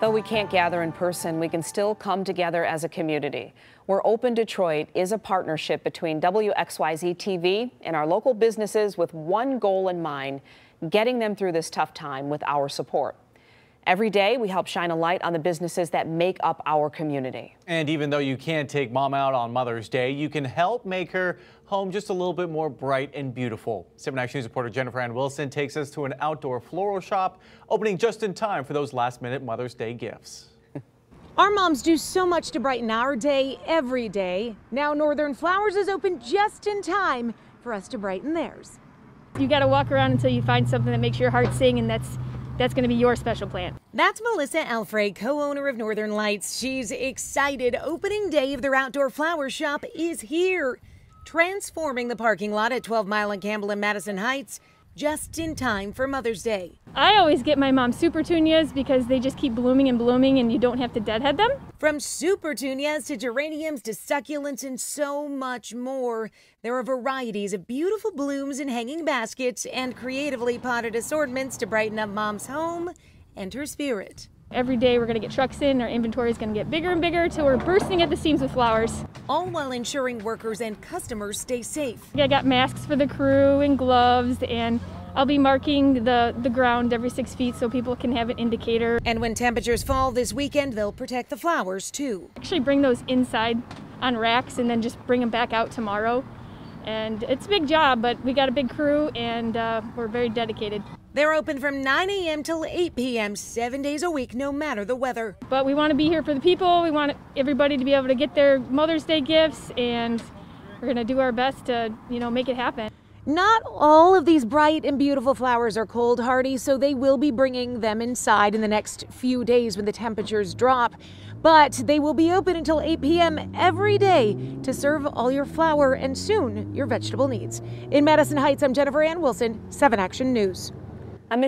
Though we can't gather in person, we can still come together as a community. We're Open Detroit is a partnership between WXYZ TV and our local businesses with one goal in mind, getting them through this tough time with our support. Every day, we help shine a light on the businesses that make up our community. And even though you can't take mom out on Mother's Day, you can help make her home just a little bit more bright and beautiful. 7 Action News reporter Jennifer Ann Wilson takes us to an outdoor floral shop opening just in time for those last minute Mother's Day gifts. Our moms do so much to brighten our day every day. Now Northern Flowers is open just in time for us to brighten theirs. You got to walk around until you find something that makes your heart sing, and that's that's going to be your special plant. That's Melissa Alfred, co-owner of Northern Lights. She's excited. Opening day of their outdoor flower shop is here, transforming the parking lot at 12 Mile and Campbell and Madison Heights just in time for Mother's Day. I always get my mom super supertunias because they just keep blooming and blooming and you don't have to deadhead them. From super supertunias to geraniums to succulents and so much more, there are varieties of beautiful blooms in hanging baskets and creatively potted assortments to brighten up mom's home and her spirit. Every day we're going to get trucks in, our inventory is going to get bigger and bigger till we're bursting at the seams with flowers. All while ensuring workers and customers stay safe. I got masks for the crew and gloves and I'll be marking the, the ground every six feet so people can have an indicator. And when temperatures fall this weekend, they'll protect the flowers too. Actually bring those inside on racks and then just bring them back out tomorrow. And it's a big job, but we got a big crew and uh, we're very dedicated. They're open from 9 a.m. till 8 p.m., seven days a week, no matter the weather. But we want to be here for the people. We want everybody to be able to get their Mother's Day gifts, and we're going to do our best to, you know, make it happen. Not all of these bright and beautiful flowers are cold hardy, so they will be bringing them inside in the next few days when the temperatures drop. But they will be open until 8 p.m. every day to serve all your flower and soon your vegetable needs. In Madison Heights, I'm Jennifer Ann Wilson, 7 Action News. I'm